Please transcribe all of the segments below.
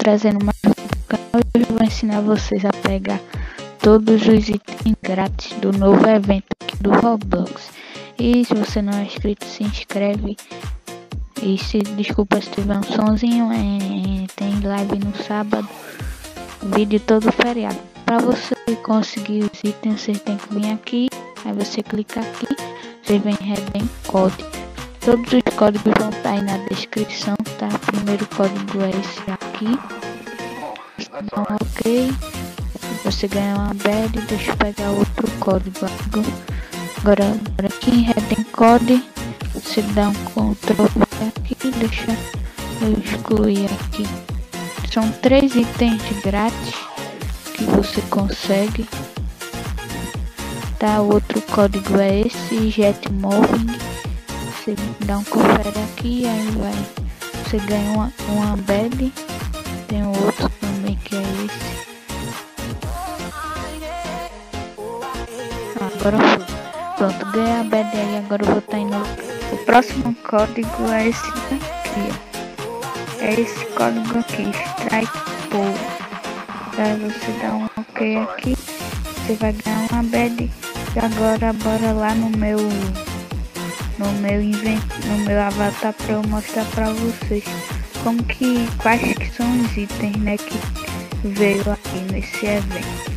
trazendo mais um canal e vou ensinar vocês a pegar todos os itens grátis do novo evento do Roblox. E se você não é inscrito, se inscreve. E se desculpa se tiver um sonzinho, é, tem live no sábado, vídeo todo feriado. Para você conseguir os itens, você tem que vir aqui, aí você clica aqui, você vem em Code. Todos os códigos vão estar aí na descrição, tá? Primeiro código é esse aqui. Ok. Você ganha uma bed, deixa eu pegar outro código. Agora, agora aqui em Redem Code, você dá um Ctrl aqui, deixa eu excluir aqui. São três itens grátis que você consegue. Tá, outro código é esse, Jet Moving você dá um confere aqui, aí vai, você ganha uma, uma bed, tem outro também que é esse. Agora foi. Pronto, ganhei a bed aí, agora eu vou estar tá indo. O próximo código é esse daqui, ó. É esse código aqui, Strike Pool. Aí você dá um ok aqui, você vai ganhar uma bed. E agora bora lá no meu no meu invent no meu avatar para eu mostrar para vocês como que quais que são os itens né que veio aqui nesse evento.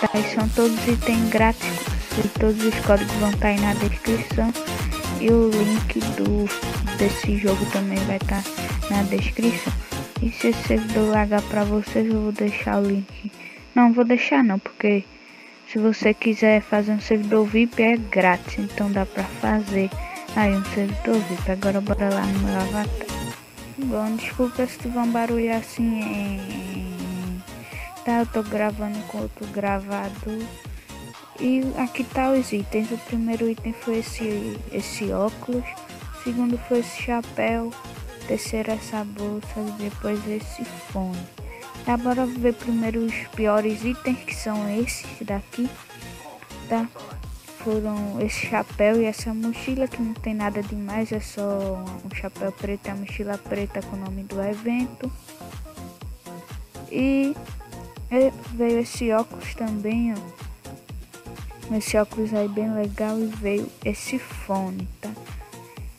Tá e são todos itens grátis e todos os códigos vão estar tá aí na descrição e o link do desse jogo também vai estar tá na descrição. E se esse servidor lagar para vocês eu vou deixar o link. Não vou deixar não porque se você quiser fazer um servidor VIP é grátis então dá para fazer Aí um servidor VIP, agora bora lá no meu avatar. Bom, desculpa se tiver um barulho assim. Tá, eu tô gravando com outro gravador. E aqui tá os itens. O primeiro item foi esse, esse óculos. O segundo foi esse chapéu. O terceiro essa bolsa. Depois esse fone. Tá, bora ver primeiro os piores itens que são esses daqui. Tá? Foram esse chapéu e essa mochila que não tem nada demais, é só um chapéu preto e a mochila preta com o nome do evento. E veio esse óculos também, ó. Esse óculos aí bem legal e veio esse fone, tá?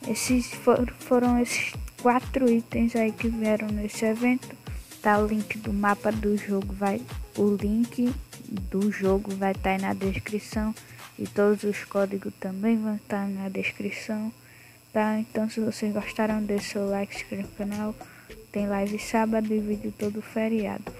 Esses foram, foram esses quatro itens aí que vieram nesse evento. Tá o link do mapa do jogo, vai o link do jogo vai estar tá aí na descrição e todos os códigos também vão estar na descrição, tá? Então se vocês gostaram, deixe seu like, se inscreva no canal. Tem live sábado e vídeo todo feriado.